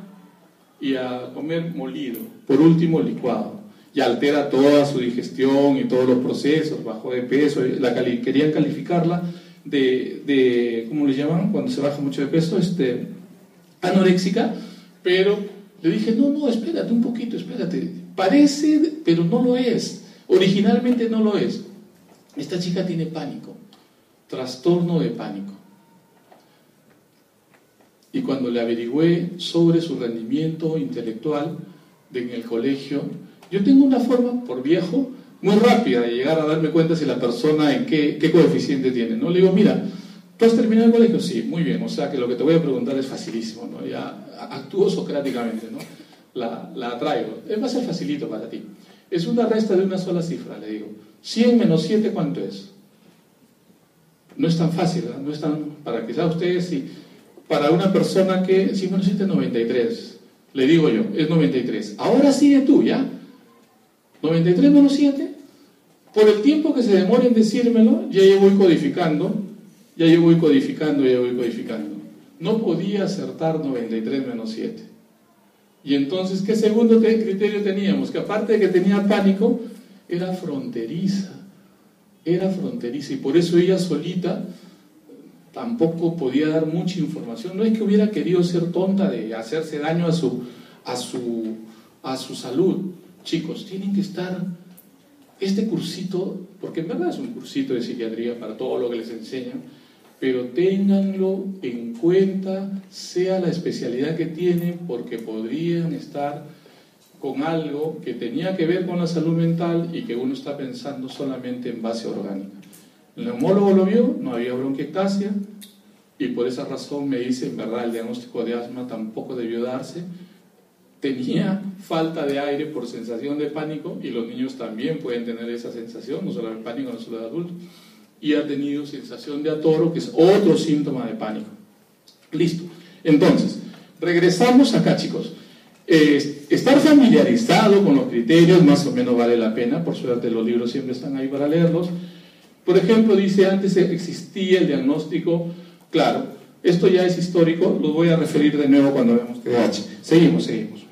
y a comer molido, por último licuado, y altera toda su digestión y todos los procesos, bajó de peso, la calificarla de, de, ¿cómo le llaman? Cuando se baja mucho de peso, este, anoréxica, pero le dije, no, no, espérate un poquito, espérate, parece, pero no lo es, originalmente no lo es. Esta chica tiene pánico, trastorno de pánico. y cuando le averigüé sobre su rendimiento intelectual en el colegio, yo tengo una forma, por viejo, muy rápida de llegar a darme cuenta si la persona en qué, coeficiente tiene. ¿no? Le digo, mira, ¿tú has terminado el colegio? Sí, muy bien, o sea que lo que te voy a preguntar es facilísimo, ¿no? ya actúo socráticamente, ¿no? la, la traigo. Va a ser facilito para ti. Es una resta de una sola cifra, le digo. 100 menos 7, ¿cuánto es? No es tan fácil, ¿verdad? no es tan, para sea ustedes, si, para una persona que, 100 menos 7 es 93, le digo yo, es 93. Ahora sigue tú, ¿ya? 93 menos 7, por el tiempo que se demore en decírmelo, ya yo voy codificando, ya yo voy codificando, ya yo voy codificando. No podía acertar 93 menos 7. Y entonces, ¿qué segundo criterio teníamos? Que aparte de que tenía pánico, era fronteriza. Era fronteriza. Y por eso ella solita tampoco podía dar mucha información. No es que hubiera querido ser tonta de hacerse daño a su, a su, a su salud. Chicos, tienen que estar este cursito, porque en verdad es un cursito de psiquiatría para todo lo que les enseñan, pero ténganlo en cuenta, sea la especialidad que tienen, porque podrían estar con algo que tenía que ver con la salud mental y que uno está pensando solamente en base orgánica. El neumólogo lo vio, no había bronquiectasia y por esa razón me dice, en verdad, el diagnóstico de asma tampoco debió darse. Tenía falta de aire por sensación de pánico y los niños también pueden tener esa sensación, no solo el pánico, no solo el adulto y ha tenido sensación de atoro, que es otro síntoma de pánico. Listo. Entonces, regresamos acá, chicos. estar familiarizado con los criterios más o menos vale la pena, por suerte los libros siempre están ahí para leerlos. Por ejemplo, dice antes existía el diagnóstico, claro, esto ya es histórico, lo voy a referir de nuevo cuando veamos TDAH. Seguimos, seguimos.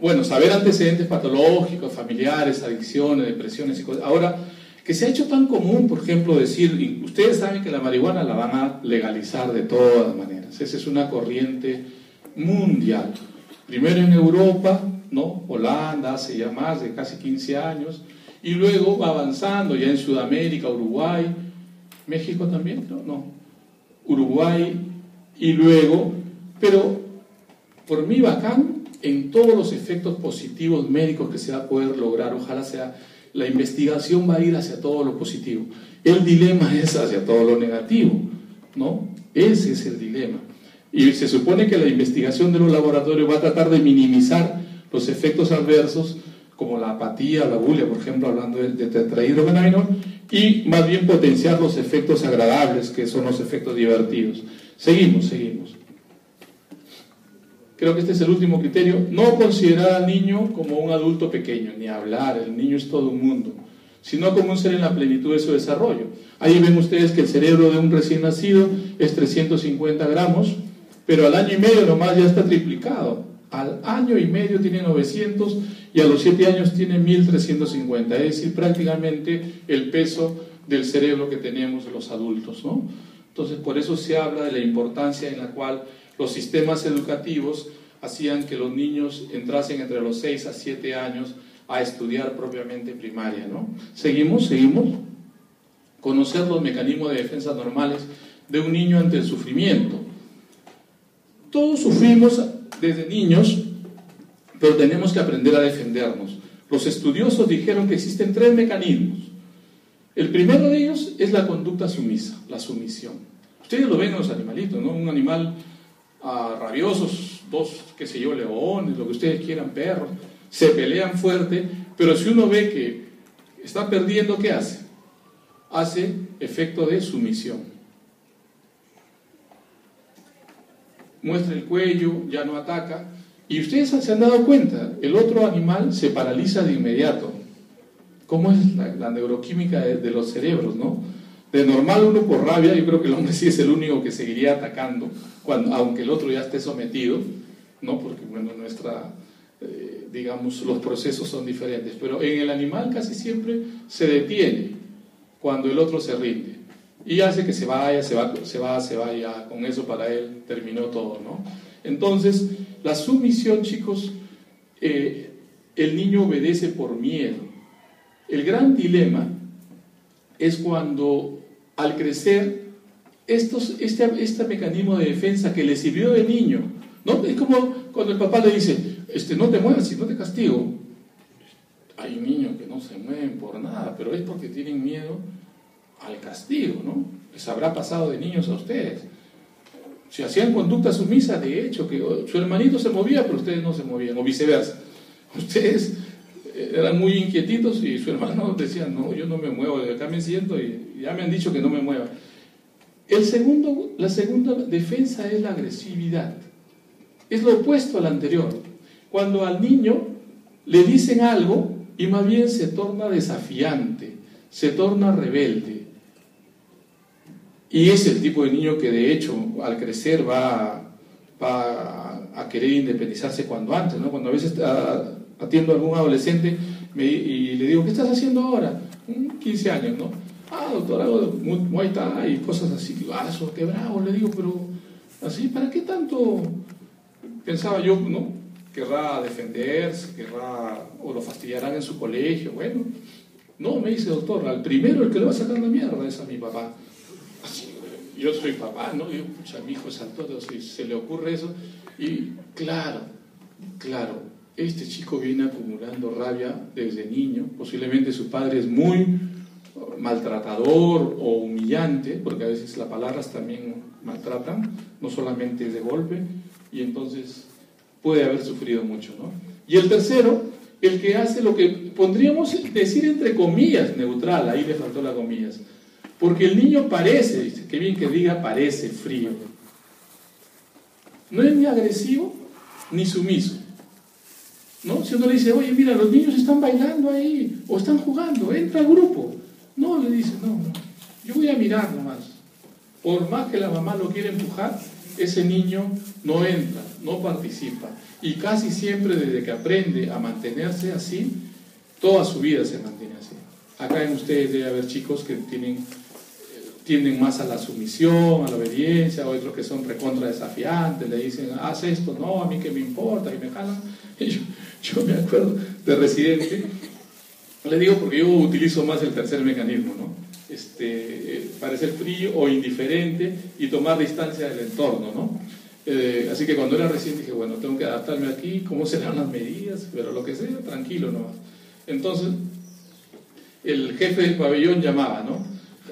Bueno, saber antecedentes patológicos, familiares, adicciones, depresiones y cosas. Ahora, que se ha hecho tan común, por ejemplo, decir, ustedes saben que la marihuana la van a legalizar de todas maneras, esa es una corriente mundial. Primero en Europa, ¿no? Holanda hace ya más de casi 15 años, y luego va avanzando ya en Sudamérica, Uruguay, México también, no, no, Uruguay, y luego, pero por mí bacán en todos los efectos positivos médicos que se va a poder lograr, ojalá sea la investigación va a ir hacia todo lo positivo. El dilema es hacia todo lo negativo, ¿no? Ese es el dilema. Y se supone que la investigación de los laboratorios va a tratar de minimizar los efectos adversos, como la apatía, la bulia, por ejemplo, hablando de, de y más bien potenciar los efectos agradables, que son los efectos divertidos. Seguimos, seguimos. Creo que este es el último criterio. No considerar al niño como un adulto pequeño, ni hablar, el niño es todo un mundo, sino como un ser en la plenitud de su desarrollo. Ahí ven ustedes que el cerebro de un recién nacido es 350 gramos, pero al año y medio nomás ya está triplicado. Al año y medio tiene 900 y a los 7 años tiene 1350, es decir, prácticamente el peso del cerebro que tenemos los adultos. ¿no? Entonces, por eso se habla de la importancia en la cual los sistemas educativos hacían que los niños entrasen entre los 6 a 7 años a estudiar propiamente primaria. ¿no? Seguimos, seguimos. Conocer los mecanismos de defensa normales de un niño ante el sufrimiento. Todos sufrimos desde niños, pero tenemos que aprender a defendernos. Los estudiosos dijeron que existen tres mecanismos. El primero de ellos es la conducta sumisa, la sumisión. Ustedes lo ven en los animalitos, ¿no? Un animal a rabiosos, dos, qué sé yo, leones, lo que ustedes quieran, perros, se pelean fuerte, pero si uno ve que está perdiendo, ¿qué hace? Hace efecto de sumisión. Muestra el cuello, ya no ataca, y ustedes se han dado cuenta, el otro animal se paraliza de inmediato. ¿Cómo es la, neuroquímica de, de los cerebros, no? De normal uno por rabia, yo creo que el hombre sí es el único que seguiría atacando, cuando, aunque el otro ya esté sometido, ¿no? Porque, bueno, nuestra, eh, digamos, los procesos son diferentes. Pero en el animal casi siempre se detiene cuando el otro se rinde. Y hace que se vaya, se va, se va, se vaya. Con eso para él terminó todo, ¿no? Entonces, la sumisión, chicos, eh, el niño obedece por miedo. El gran dilema es cuando al crecer estos, este, este mecanismo de defensa que le sirvió de niño, ¿no? Es como cuando el papá le dice, este, no te muevas y no te castigo. Hay niños que no se mueven por nada, pero es porque tienen miedo al castigo, ¿no? Les habrá pasado de niños a ustedes. Si hacían conducta sumisa, de hecho, que su hermanito se movía, pero ustedes no se movían, o viceversa. Ustedes eran muy inquietitos y su hermano decía, no, yo no me muevo, acá me siento y ya me han dicho que no me mueva. El segundo, la segunda defensa es la agresividad. Es lo opuesto al anterior. Cuando al niño le dicen algo y más bien se torna desafiante, se torna rebelde. Y es el tipo de niño que de hecho al crecer va, a querer independizarse cuando antes, ¿no? Cuando a veces atiendo a algún adolescente y le digo, ¿qué estás haciendo ahora? 15 años, ¿no? Ah, doctor, hago Muay Thai y cosas así. Ah, eso, qué bravo, le digo, pero así, ¿para qué tanto? Pensaba yo, ¿no? Querrá defenderse, querrá, o lo fastidiarán en su colegio, bueno. No, me dice, doctor, al primero el que le va a sacar la mierda es a mi papá. Yo soy papá, ¿no? Yo, pucha, mi hijo es si se le ocurre eso. Y claro, claro, este chico viene acumulando rabia desde niño, posiblemente su padre es muy maltratador o humillante, porque a veces las palabras también maltratan, no solamente de golpe, y entonces puede haber sufrido mucho. ¿no? Y el tercero, el que hace lo que podríamos decir entre comillas neutral, ahí le faltó las comillas, porque el niño parece, dice, qué bien que diga parece frío, no es ni agresivo ni sumiso. ¿No? Si uno le dice, oye, mira, los niños están bailando ahí o están jugando, entra al grupo. No, le dice, no, no, yo voy a mirar nomás. Por más que la mamá lo quiera empujar, ese niño no entra, no participa. Y casi siempre desde que aprende a mantenerse así, toda su vida se mantiene así. Acá en ustedes debe haber chicos que tienen, tienden más a la sumisión, a la obediencia, otros que son recontra desafiantes, le dicen, haz esto, no, a mí que me importa, y me jalan. yo, yo me acuerdo de residente le digo porque yo utilizo más el tercer mecanismo, ¿no? Este, parecer frío o indiferente y tomar distancia del entorno, ¿no? Eh, así que cuando era recién dije, bueno, tengo que adaptarme aquí, cómo serán las medidas, pero lo que sea, tranquilo nomás. Entonces, el jefe del pabellón llamaba, ¿no?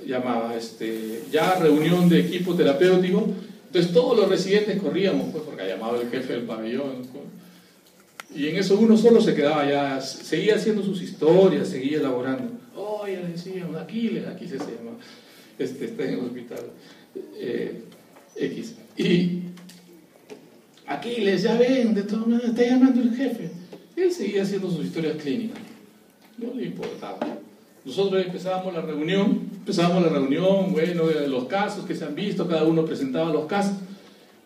Llamaba, este, ya reunión de equipo terapéutico, entonces todos los residentes corríamos, pues, porque ha llamado el jefe del pabellón, y en eso uno solo se quedaba ya, seguía haciendo sus historias, seguía elaborando. Oh, ya decíamos, Aquiles, aquí se llama, este, está en el hospital eh, X. Y Aquiles, ya ven, de todas maneras, está llamando el jefe. Él seguía haciendo sus historias clínicas, no le importaba. Nosotros empezábamos la reunión, empezábamos la reunión, bueno, los casos que se han visto, cada uno presentaba los casos,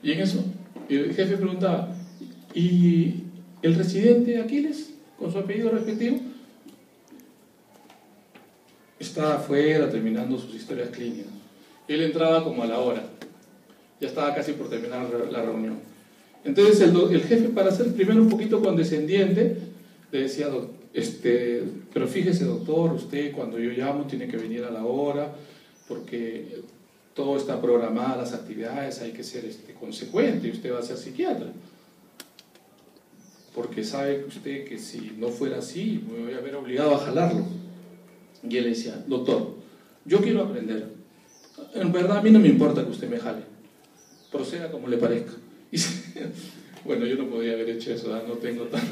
y en eso el jefe preguntaba, ¿y el residente Aquiles, con su apellido respectivo, estaba afuera terminando sus historias clínicas. Él entraba como a la hora, ya estaba casi por terminar la reunión. Entonces el, jefe, para ser primero un poquito condescendiente, le decía, este, pero fíjese doctor, usted cuando yo llamo tiene que venir a la hora, porque todo está programado, las actividades, hay que ser este, consecuente, y usted va a ser psiquiatra porque sabe usted que si no fuera así, me voy a ver obligado a jalarlo. Y él decía, doctor, yo quiero aprender. En verdad a mí no me importa que usted me jale. Proceda como le parezca. Y, bueno, yo no podía haber hecho eso, no tengo tan,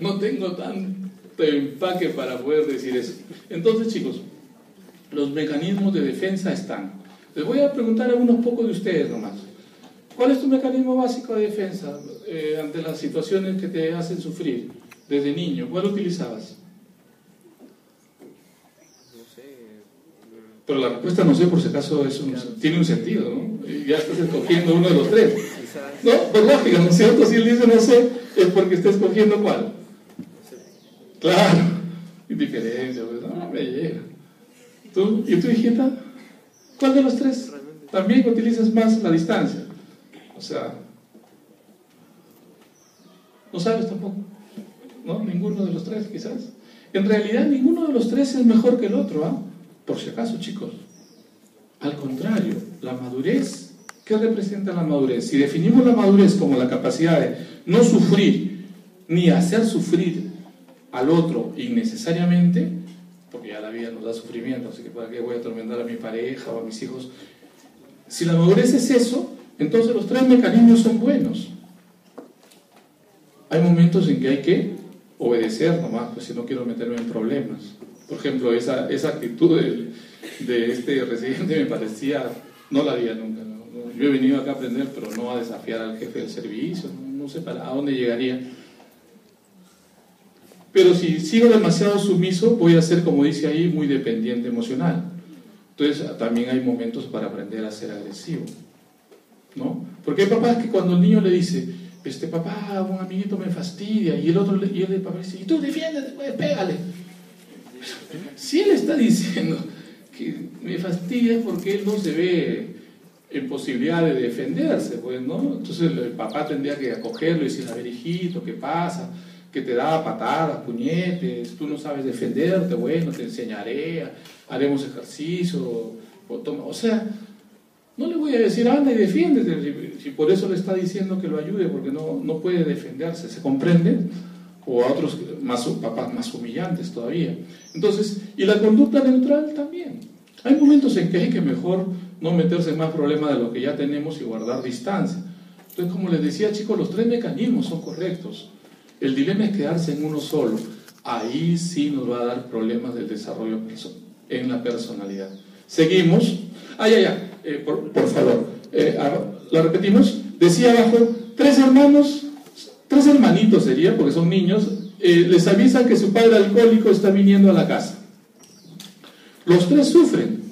no tengo tanto empaque para poder decir eso. Entonces, chicos, los mecanismos de defensa están. Les voy a preguntar a unos pocos de ustedes nomás. ¿Cuál es tu mecanismo básico de defensa eh, ante las situaciones que te hacen sufrir desde niño? ¿Cuál utilizabas? No sé. Pero la respuesta no sé por si acaso es tiene un sentido, ¿no? ya estás escogiendo uno de los tres. No, por lógica, ¿no es cierto? Si él dice no sé, es porque está escogiendo cuál. Claro, indiferencia, pues no, me llega. ¿Tú? ¿Y tu hijita? ¿Cuál de los tres? También utilizas más la distancia. O sea, no sabes tampoco, ¿no? Ninguno de los tres quizás. En realidad ninguno de los tres es mejor que el otro, ¿ah? Por si acaso, chicos. Al contrario, la madurez. ¿Qué representa la madurez? Si definimos la madurez como la capacidad de no sufrir ni hacer sufrir al otro innecesariamente, porque ya la vida nos da sufrimiento, así que para qué voy a atormentar a mi pareja o a mis hijos. Si la madurez es eso, entonces los tres mecanismos son buenos. Hay momentos en que hay que obedecer nomás, pues si no quiero meterme en problemas. Por ejemplo, esa, esa actitud de, este residente me parecía, no la haría nunca. Yo he venido acá a aprender, pero no a desafiar al jefe del servicio, no, sé para a dónde llegaría. Pero si sigo demasiado sumiso, voy a ser, como dice ahí, muy dependiente emocional. Entonces también hay momentos para aprender a ser agresivo. ¿No? Porque hay papás que cuando el niño le dice, este papá, un amiguito me fastidia, y el otro, y el papá dice, y tú defiéndete, pues, pégale. Si él está diciendo que me fastidia porque él no se ve en posibilidad de defenderse, pues, ¿no? Entonces el papá tendría que acogerlo y decir, a ver, hijito, ¿qué pasa? Que te da patadas, puñetes, tú no sabes defenderte, bueno, te enseñaré, haremos ejercicio, o, toma, o sea, no le voy a decir, anda y defiéndete, si, por eso le está diciendo que lo ayude, porque no, no puede defenderse, ¿se comprende? O a otros más, papás más humillantes todavía. Entonces, y la conducta neutral también. Hay momentos en que hay que mejor no meterse en más problemas de lo que ya tenemos y guardar distancia. Entonces, como les decía, chicos, los tres mecanismos son correctos. El dilema es quedarse en uno solo. Ahí sí nos va a dar problemas del desarrollo en la personalidad. Seguimos. Ah, ya, ya. Eh, por, favor, eh, lo repetimos. Decía abajo, tres hermanos, tres hermanitos sería, porque son niños, eh, les avisan que su padre alcohólico está viniendo a la casa. Los tres sufren.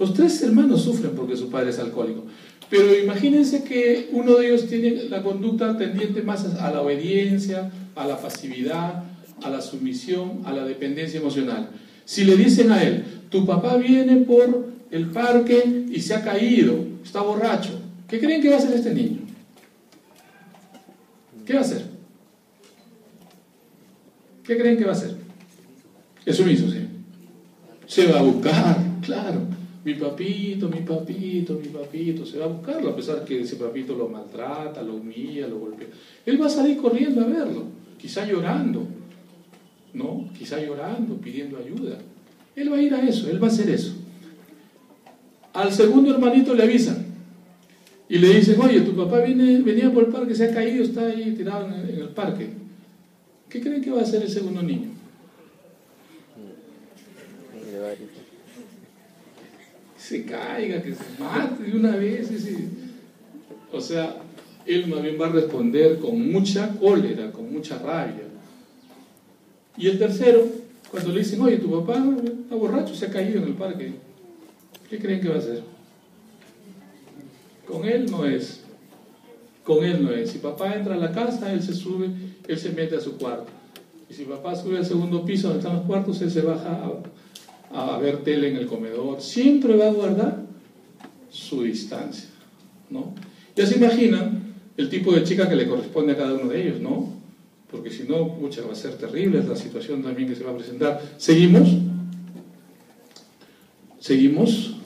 Los tres hermanos sufren porque su padre es alcohólico. Pero imagínense que uno de ellos tiene la conducta tendiente más a la obediencia, a la pasividad, a la sumisión, a la dependencia emocional. Si le dicen a él, tu papá viene por el parque y se ha caído, está borracho. ¿Qué creen que va a hacer este niño? ¿Qué va a hacer? ¿Qué creen que va a hacer? Es sumiso, sí. Se va a buscar, claro. Mi papito, mi papito, mi papito, se va a buscarlo a pesar que ese papito lo maltrata, lo humilla, lo golpea. Él va a salir corriendo a verlo, quizá llorando, ¿no? Quizá llorando, pidiendo ayuda. Él va a ir a eso, él va a hacer eso. Al segundo hermanito le avisan y le dicen, oye, tu papá viene, venía por el parque, se ha caído, está ahí tirado en el, parque. ¿Qué creen que va a hacer el segundo niño? Se caiga, que se mate de una vez. O sea, él más bien va a responder con mucha cólera, con mucha rabia. Y el tercero, cuando le dicen, oye, tu papá está borracho, se ha caído en el parque. ¿Qué creen que va a hacer? Con él no es. Con él no es. Si papá entra a la casa, él se sube, él se mete a su cuarto. Y si papá sube al segundo piso donde están los cuartos, él se baja a, ver tele en el comedor. Siempre va a guardar su distancia. ¿no? Ya se imaginan el tipo de chica que le corresponde a cada uno de ellos, ¿no? Porque si no, mucha va a ser terrible la situación también que se va a presentar. ¿Seguimos? ¿Seguimos?